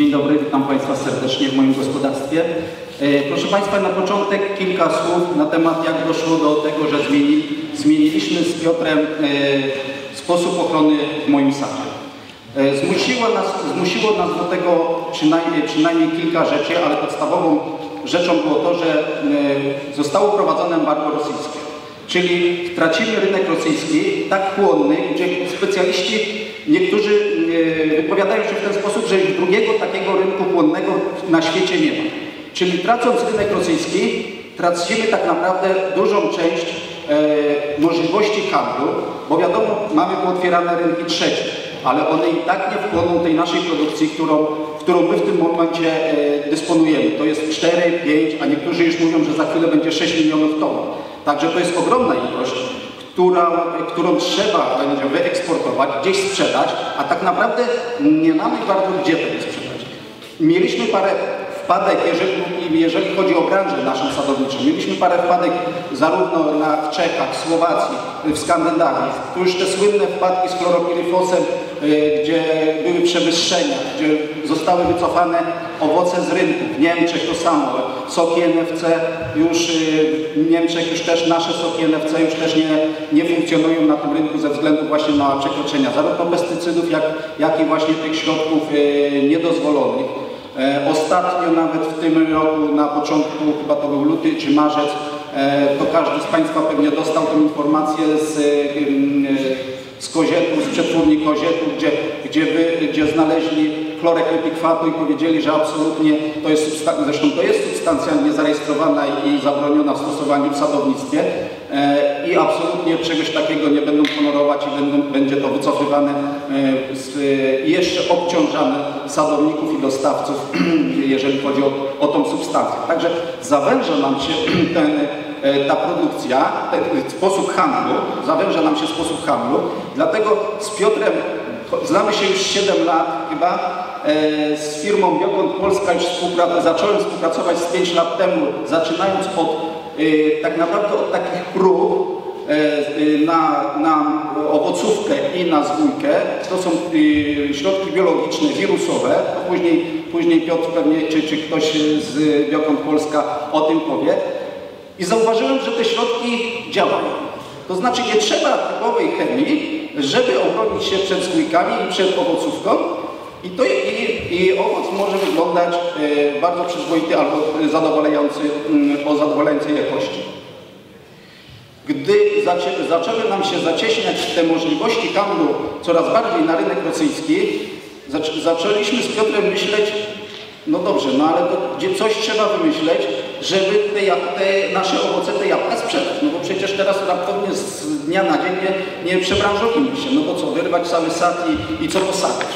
Dzień dobry, witam Państwa serdecznie w moim gospodarstwie. E, Proszę Państwa, na początek kilka słów na temat, jak doszło do tego, że zmieni, zmieniliśmy z Piotrem e, sposób ochrony w moim sadzie. E, Zmusiło nas, zmusiło nas do tego przynajmniej, przynajmniej kilka rzeczy, ale podstawową rzeczą było to, że zostało wprowadzone embargo rosyjskie. Czyli tracimy rynek rosyjski, tak chłonny, gdzie specjaliści niektórzy e, wypowiadają się w ten sposób, że drugiego takiego rynku chłonnego na świecie nie ma. Czyli tracąc rynek rosyjski, tracimy tak naprawdę dużą część e, możliwości handlu, bo wiadomo, mamy pootwierane rynki trzecie, ale one i tak nie wchłoną tej naszej produkcji, którą, którą my w tym momencie e, dysponujemy. To jest 4, 5, a niektórzy już mówią, że za chwilę będzie 6 milionów ton. Także to jest ogromna ilość, która, którą trzeba będzie wyeksportować, gdzieś sprzedać, a tak naprawdę nie mamy bardzo gdzie tego sprzedać. Mieliśmy parę wpadek, jeżeli, jeżeli chodzi o branżę naszą sadowniczą. Mieliśmy parę wpadek zarówno na, w Czechach, Słowacji, w Skandynawii. Tu już te słynne wpadki z chloropiryfosem, y, gdzie były przewyższenia, gdzie zostały wycofane owoce z rynku. W Niemczech to samo. Soki NFC już y, w Niemczech już też nasze soki NFC już też nie, nie funkcjonują na tym rynku ze względu właśnie na przekroczenia zarówno pestycydów, jak, jak i właśnie tych środków y, niedozwolonych. E, Ostatnio nawet w tym roku, na początku, chyba to był luty czy marzec, e, to każdy z Państwa pewnie dostał tę informację z, e, z kozietu, z przetwórni kozietu, gdzie, gdzie, wy, gdzie znaleźli chlorek epikwatu i powiedzieli, że absolutnie to jest substancja, zresztą to jest substancja niezarejestrowana i zabroniona w stosowaniu w sadownictwie e, i absolutnie czegoś takiego nie będą honorować i będą, będzie to wycofywane e, z, i jeszcze obciążane sadowników i dostawców, jeżeli chodzi o, o tą substancję. Także zawęża nam się ten, e, ta produkcja, ten sposób handlu, zawęża nam się sposób handlu, dlatego z Piotrem Znamy się już 7 lat chyba. E, Z firmą Biokont Polska już współpra- zacząłem współpracować z 5 lat temu, zaczynając od e, tak naprawdę od takich prób e, e, na, na owocówkę i na zwójkę. To są e, środki biologiczne, wirusowe. Później, później Piotr pewnie, czy, czy ktoś z Biokont Polska o tym powie. I zauważyłem, że te środki działają. To znaczy nie trzeba typowej chemii, żeby obronić się przed zwójkami i przed owocówką. I, to, i, i owoc może wyglądać e, bardzo przyzwoity albo zadowalający, mm, o zadowalającej jakości. Gdy zaczę, zaczęły nam się zacieśniać te możliwości handlu coraz bardziej na rynek rosyjski, zac, zaczęliśmy z Piotrem myśleć, no dobrze, no ale to, gdzie coś trzeba wymyśleć, żeby te, te nasze owoce, te jabłka sprzedać. No bo przecież teraz raptownie z dnia na dzień nie, nie przebranżowimy się. No bo co, wyrwać cały sad i, i co posadzić?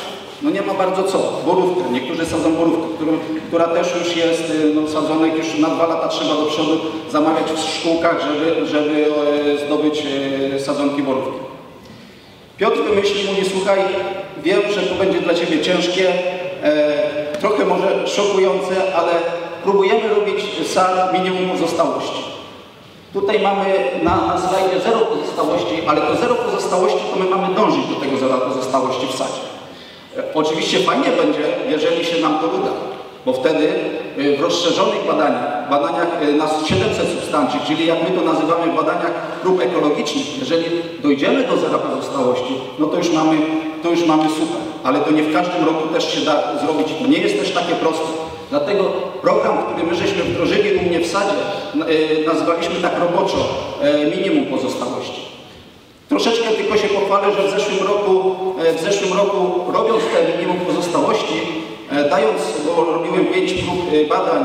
No nie ma bardzo co. Borówkę. Niektórzy sadzą borówkę, którą, która też już jest y, no, sadzonek, już na dwa lata trzeba do przodu zamawiać w szkółkach, żeby, żeby e, zdobyć e, sadzonki borówki. Piotr wymyślił, mówi, słuchaj, wiem, że to będzie dla Ciebie ciężkie, e, trochę może szokujące, ale próbujemy robić sad minimum pozostałości. Tutaj mamy na, na slajdzie zero pozostałości, ale to zero pozostałości to my mamy dążyć do tego zera pozostałości w sadzie. E, Oczywiście fajnie będzie, jeżeli się nam to uda, bo wtedy e, w rozszerzonych badaniach, badaniach e, na 700 substancji, czyli jak my to nazywamy w badaniach prób ekologicznych, jeżeli dojdziemy do zera pozostałości, no to już mamy, to już mamy super, ale to nie w każdym roku też się da zrobić to nie jest też takie proste. Dlatego program, który my żeśmy wdrożyli u mnie w sadzie, e, nazwaliśmy tak roboczo e, minimum pozostałości. Troszeczkę tylko się pochwalę, że w zeszłym roku, e, w zeszłym roku robiąc te minimum pozostałości, dając, bo robiłem pięć prób badań,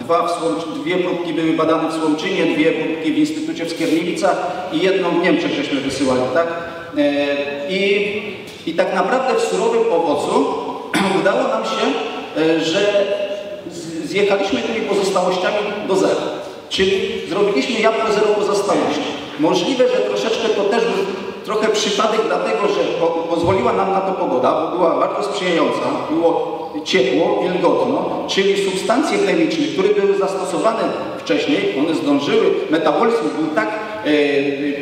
dwa dwie próbki były badane w Słomczynie, dwie próbki w Instytucie w Skierniewicach i jedną w Niemczech żeśmy wysyłali, tak? I, I tak naprawdę w surowym owocu udało nam się, że zjechaliśmy tymi pozostałościami do zera. Czyli zrobiliśmy jabłko zero pozostałości. Możliwe, że troszeczkę to też był trochę przypadek, dlatego że po, pozwoliła nam na to pogoda, bo była bardzo sprzyjająca, było ciepło, wilgotno, czyli substancje chemiczne, które były zastosowane wcześniej, one zdążyły, metabolizm był tak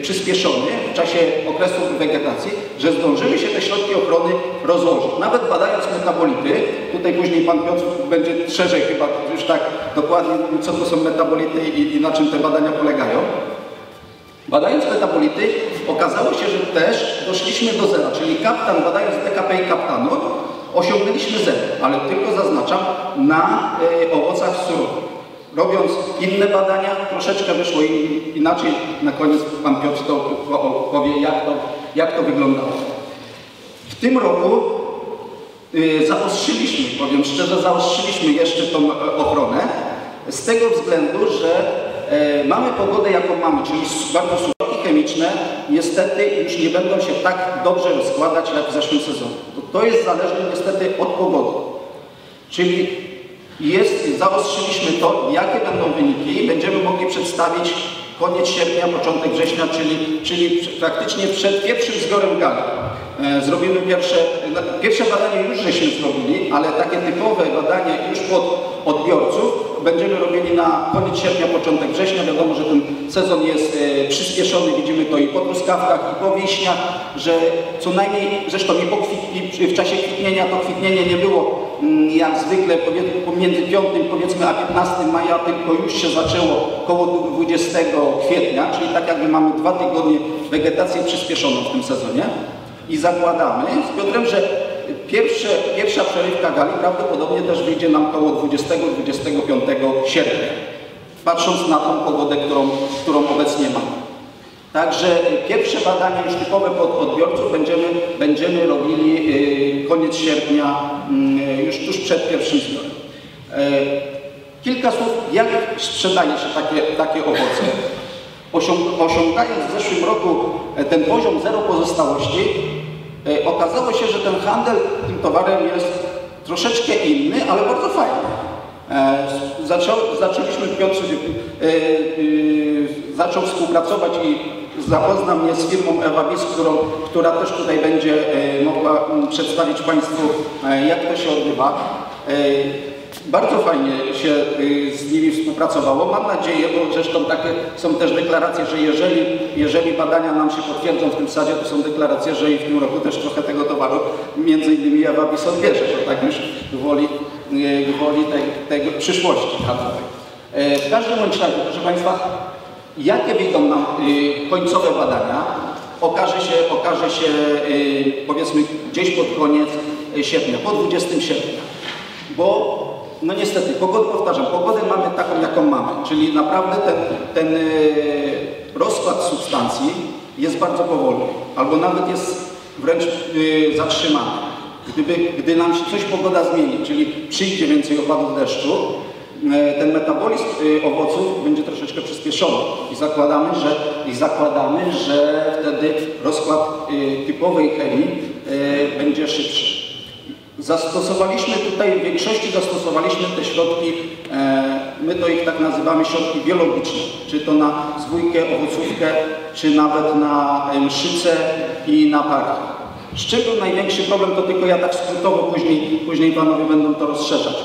przyspieszony w czasie okresu wegetacji, że zdążyły się te środki ochrony rozłożyć. Nawet badając metabolity, tutaj później pan Piotr będzie szerzej chyba już tak dokładnie mówił, co to są metabolity i, i na czym te badania polegają. Badając metabolity, okazało się, że też doszliśmy do zera, czyli kaptan, badając DKP i kaptanu, osiągnęliśmy zero, ale tylko zaznaczam, na y, owocach surowych. Robiąc inne badania, troszeczkę wyszło inaczej. Na koniec Pan Piotr to powie, jak to, jak to wyglądało. W tym roku y, zaostrzyliśmy, powiem szczerze, zaostrzyliśmy jeszcze tą e, ochronę z tego względu, że e, mamy pogodę jaką mamy, czyli bardzo surowki chemiczne niestety już nie będą się tak dobrze rozkładać jak w zeszłym sezonie. To jest zależne niestety od pogody. Czyli jest, zaostrzyliśmy to, jakie będą wyniki będziemy mogli przedstawić koniec sierpnia, początek września, czyli, czyli praktycznie przed pierwszym zbiorem gali. E, zrobimy pierwsze, pierwsze badanie już żeśmy zrobili, ale takie typowe badanie już pod odbiorców będziemy robili na koniec sierpnia, początek września. Wiadomo, że ten sezon jest e, przyspieszony, widzimy to i po truskawkach, i po wiśniach, że co najmniej, zresztą i, po kwit, w czasie kwitnienia to kwitnienie nie było jak zwykle pomiędzy 5 powiedzmy a 15 maja, tylko już się zaczęło około 20 kwietnia, czyli tak jakby mamy dwa tygodnie wegetację przyspieszoną w tym sezonie i zakładamy z Piotrem, że pierwsze, pierwsza przerywka gali prawdopodobnie też wyjdzie nam około 20-25 sierpnia, patrząc na tą pogodę, którą, którą obecnie. Także pierwsze badania już typowe pod odbiorców będziemy, będziemy robili y, koniec sierpnia, y, już tuż przed pierwszym zbiorem. Y, kilka słów, jak sprzedaje się takie, takie owoce. Osiągając w zeszłym roku e, ten poziom zero pozostałości, e, okazało się, że ten handel tym towarem jest troszeczkę inny, ale bardzo fajny. E, zaczęliśmy, Piotr zaczął współpracować i zapoznał mnie z firmą Ewabis, którą, która też tutaj będzie mogła przedstawić Państwu, jak to się odbywa. Bardzo fajnie się y, z nimi współpracowało. Mam nadzieję, bo zresztą takie są też deklaracje, że jeżeli, jeżeli badania nam się potwierdzą w tym sadzie, to są deklaracje, że i w tym roku też trochę tego towaru, między innymi Awabis odbierze. To tak już woli, y, woli tej, tej przyszłości handlowej. E, w każdym bądź razie, proszę Państwa, jakie wyjdą nam y, końcowe badania, okaże się, okaże się powiedzmy gdzieś pod koniec sierpnia, po 20 sierpnia. Bo no niestety, pogodę, powtarzam, pogodę mamy taką, jaką mamy, czyli naprawdę ten, ten rozkład substancji jest bardzo powolny, albo nawet jest wręcz zatrzymany. Gdyby, gdy nam się coś pogoda zmieni, czyli przyjdzie więcej opadów deszczu, ten metabolizm owoców będzie troszeczkę przyspieszony i zakładamy, że, i zakładamy, że wtedy rozkład typowej chemii będzie szybszy. Zastosowaliśmy tutaj, w większości zastosowaliśmy te środki, e, my to ich tak nazywamy środki biologiczne, czy to na zwójkę, owocówkę, czy nawet na mszycę i na parki. Z czym był największy problem, to tylko ja tak skrótowo, później, później panowie będą to rozszerzać.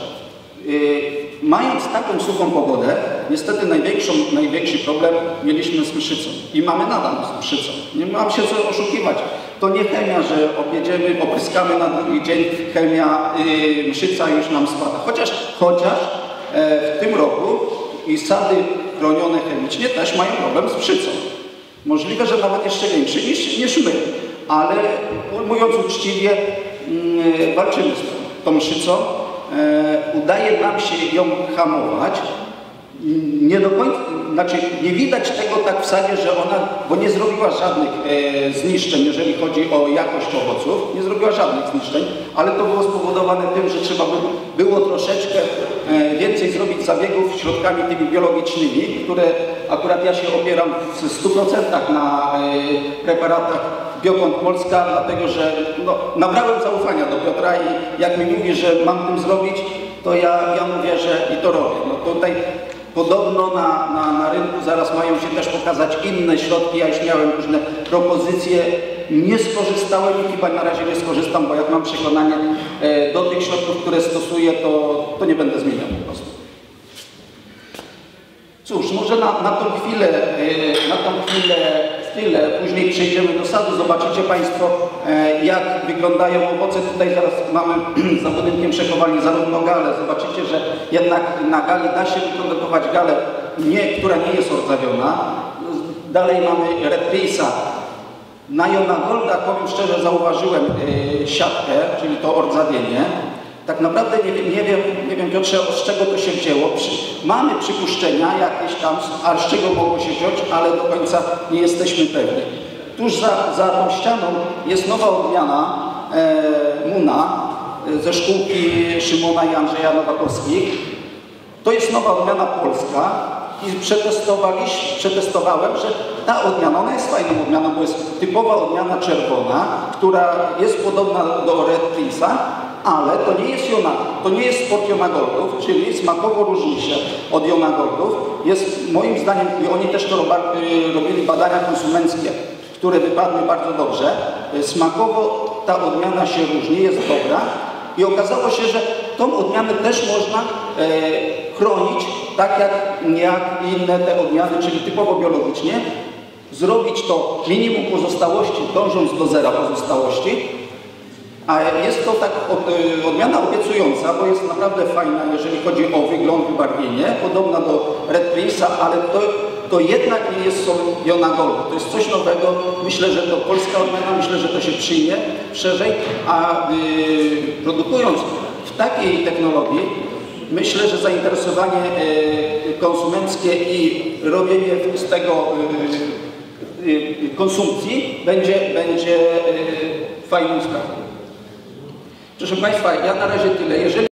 Y, mając taką suchą pogodę, niestety największą, największy problem mieliśmy z mszycą i mamy nadal z mszycą. Nie mam się co oszukiwać. To nie chemia, że objedziemy, opryskamy na drugi dzień, chemia yy, mszyca już nam spada. Chociaż, chociaż e, w tym roku i sady chronione chemicznie też mają problem z mszycą. Możliwe, że nawet jeszcze większy niż, niż my. Ale mówiąc uczciwie, yy, walczymy z tą, mszycą. E, udaje nam się ją hamować, nie do końca, znaczy nie widać tego tak w sadzie, że ona, bo nie zrobiła żadnych e, zniszczeń, jeżeli chodzi o jakość owoców, nie zrobiła żadnych zniszczeń, ale to było spowodowane tym, że trzeba by było troszeczkę e, więcej zrobić zabiegów środkami tymi biologicznymi, które akurat ja się opieram w 100% na e, preparatach Biokąt Polska, dlatego że no, nabrałem zaufania do Piotra i jak mi mówi, że mam tym zrobić, to ja, ja mówię, że i to robię. No tutaj Podobno na, na, na rynku zaraz mają się też pokazać inne środki. Ja już miałem różne propozycje. Nie skorzystałem i chyba na razie nie skorzystam, bo jak mam przekonanie e, do tych środków, które stosuję, to, to nie będę zmieniał po prostu. Cóż, może na, na tą chwilę, e, na tą chwilę tyle. Później przejdziemy do sadu, zobaczycie Państwo, e, jak wyglądają owoce. Tutaj zaraz mamy za budynkiem przechowali zarówno galę. Zobaczycie, że jednak na gali da się wyprodukować galę, nie, która nie jest ordzawiona. Dalej mamy Red Face'a. Na Jona Golda, powiem szczerze, zauważyłem e, siatkę, czyli to ordzawienie. Tak naprawdę nie, wiem- nie wiem, nie wiem Piotrze, z czego to się wzięło. Mamy przypuszczenia jakieś tam, a z czego mogło się wziąć, ale do końca nie jesteśmy pewni. Tuż za, za tą ścianą jest nowa odmiana e, Muna e, ze szkółki Szymona i Andrzeja Nowakowskich. To jest nowa odmiana polska i przetestowałem, że ta odmiana, ona jest fajną odmianą, bo jest typowa odmiana czerwona, która jest podobna do Red Prince'a, ale to nie jest Jona, to nie jest sport Jonagoldów, czyli smakowo różni się od Jonagoldów. Jest moim zdaniem, i oni też to y, robili badania konsumenckie, które wypadły bardzo dobrze, y, smakowo ta odmiana się różni, jest dobra. I okazało się, że tą odmianę też można e, chronić, tak jak, jak inne te odmiany, czyli typowo biologicznie, zrobić to minimum pozostałości, dążąc do zera pozostałości, a jest to tak y, odmiana obiecująca, bo jest naprawdę fajna, jeżeli chodzi o wygląd, wybarwienie, podobna do Red Prince'a, ale to, to jednak nie jest sol Jona Gold. To jest coś nowego. Myślę, że to polska odmiana, myślę, że to się przyjmie szerzej, a y, produkując w takiej technologii, myślę, że zainteresowanie y, konsumenckie i robienie z tego y, konsumpcji będzie, będzie fajną sprawą. Proszę Państwa, ja na razie tyle. Jeżeli